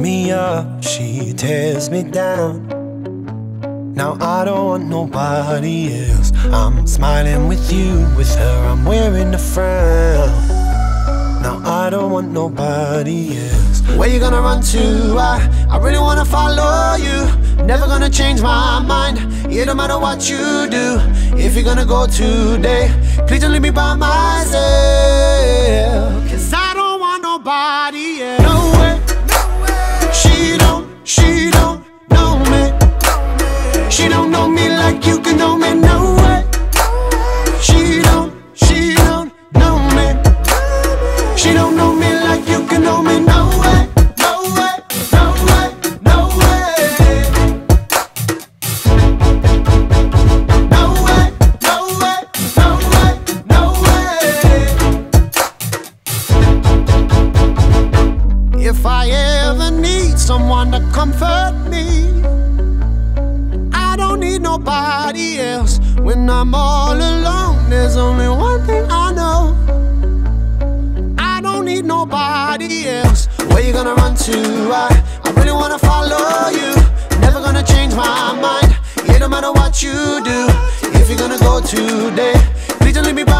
lifts me up, she tears me down. Now I don't want nobody else. I'm smiling with you, with her, I'm wearing a frown. Now I don't want nobody else. Where you gonna run to? I, I really wanna follow you. Never gonna change my mind. It don't matter what you do. If you're gonna go today, please don't leave me by myself. Cause I She don't know me like you can know me. No way, no way, no way, no way. No way, no way, no way, no way. If I ever need someone to comfort me, I don't need nobody else. When I'm all alone, there's only one thing I know. Nobody else. Where you gonna run to? I, I really wanna follow you. Never gonna change my mind. It don't matter what you do. If you're gonna go today, please don't leave me by.